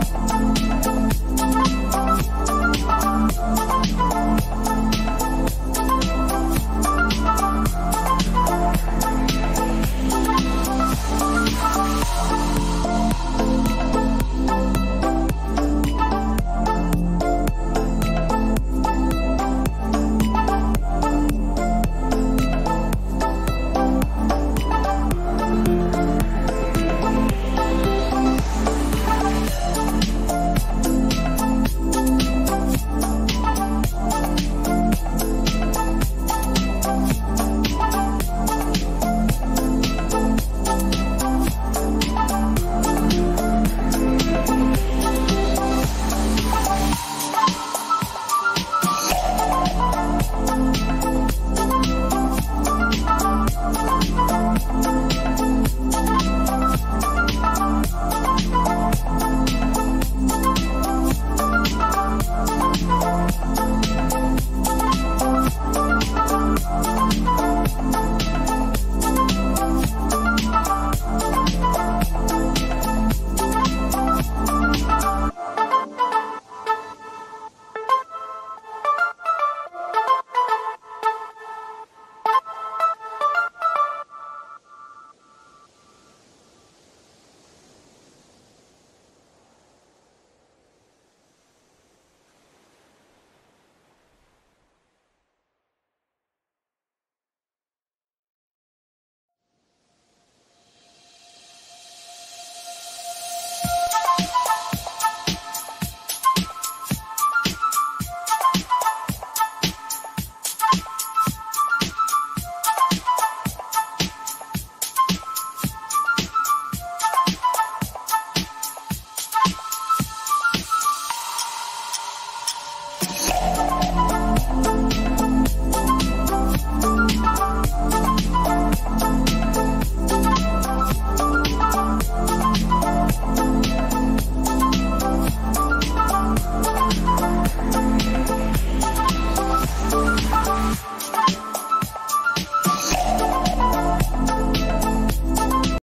you